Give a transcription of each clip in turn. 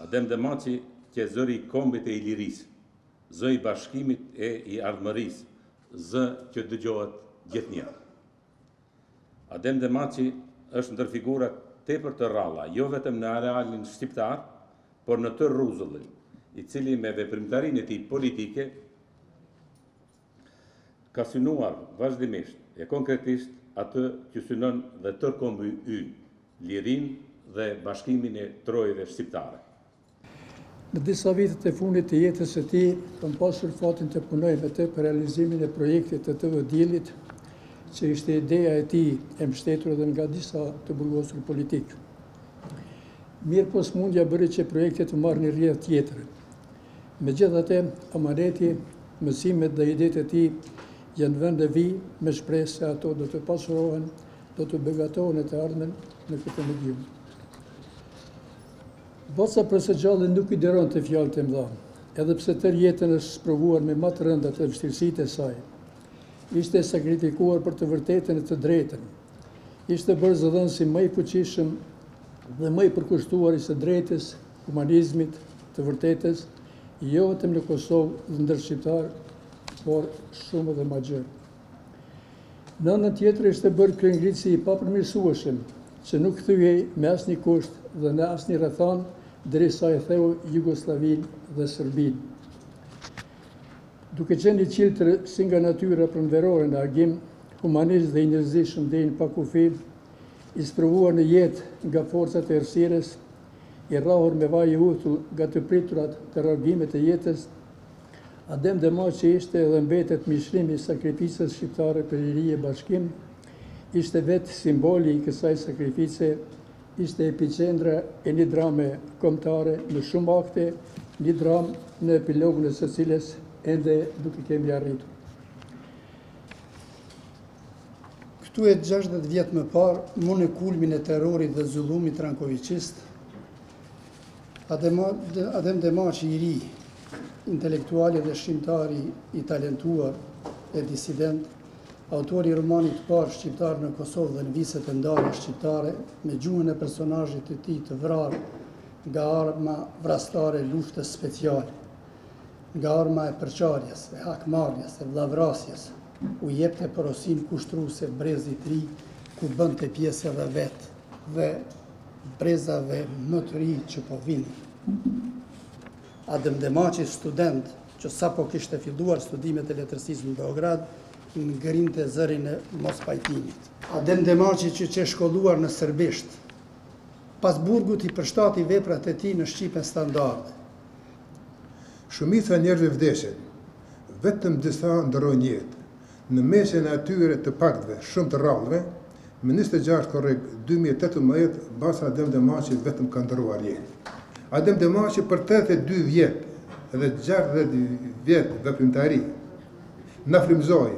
Adem Demaçi qe zëri i kombit e i lirisë, zë i bashkimit e i ardhmërisë, zë që dëgjohet gjithnjë. Adem Demaçi është ndër figurat tepër të rralla, jo vetëm në arealin shqiptar, por në tërë rruzullin, i cili me veprimtarinë e tij politike ka synuar vazhdimisht e konkretisht atë që synon dhe tërë kombi ynë, lirinë dhe bashkimin e trojeve shqiptare. Në disa vitet e fundit të jetës së tij, kam pasur fatin të punoj me të për realizimin e projektit të TV Diellit, që ishte ideja e tij e mbështetur edhe nga disa të burgosur politikë. Mirëpo smundja bëri që projekti të marrë një rrjedhë tjetër. Megjithatë, amaneti, mësimet dhe idetë e tij janë vënë në vijë me shpresë se ato do të pasurohen, do të begatohen në të ardhmen në këtë medium. Baca për së gjalli nuk i duronte fjalët e mëdha, edhe pse tërë jetën është sprovuar me ma të rëndat vështirësitë e saj. Ishte sakrifikuar për të vërtetën e të drejtën. Ishte bërë zëdhënësi më i fuqishëm dhe më i përkushtuar i së drejtës humanizmit, të vërtetës, jo vetëm në Kosovë dhe ndër shqiptarë, por shumë dhe ma gjërë. Në anën tjetër ishte bërë kryengritësi i papërmirësueshëm, që nuk thyhej me asnjë kusht dhe në asnjë rrethanë, derisa e theu Jugosllavinë dhe Serbinë. Duke qenë i çiltër si nga natyra pranverore në agim, humanist dhe i njerëzishëm deri në pakufi, i sprovuar në jetë nga forcat e errësirës, i rrahur me vaj e uthull nga të priturat dhe rrëgjimet e jetës, Adem Demaçi ishte dhe mbetet mishërim i sakrificës shqiptare për liri e bashkim, ishte vetë simboli i kësaj sakrifice, ishte epiqendra e një drame kombëtare me shumë akte, një dramë epilogun e së cilës ende nuk e kemi arritur. Këtu e gjashtëdhjetë vjet më parë, mu në kulmin e terrorit dhe zullumit rankoviçist, Adem Demaçi i ri, intelektuali dhe shkrimtari i talentuar e disident, autori i romanit të parë shqiptar në Kosovë dhe në viset e ndara shqiptare, me gjuhën e personazhit të tij të vrarë nga arma vrastare e luftës speciale, nga arma e përçarjes, e hakmarrjes, e vllavrasjes, u jepte porosinë kushtruese brezit të ri ku bënte pjesë edhe vet dhe brezave më të ri që po vinin. Adem Demaçi student që sapo kishte filluar studimet e letërsisë në Beograd ngrinte zërin e mospajtimit. Adem Demaçi që qe shkolluar në serbisht, pas burgut i përshtati veprat e tij në shqipen standarde. Shumica e njerëzve vdesin, vetëm disa ndërrojnë jetë. Në mesin e atyre të paktëve shumë të rrallëve, më njëzet e gjashtë korrik dy mijë e tetëmbëdhjetë, baca Adem Demaçi vetëm ka ndërruar jetë. Adem Demaçi për tetëdhjetë e dy vjet dhe gjashtëdhjetë vjet veprimtari na frymëzoi,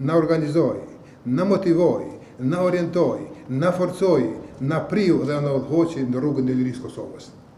na organizoi, na motivoi, na orientoi, na forcoi, na priu dhe na udhëhoqi në rrugën e lirisë së Kosovës.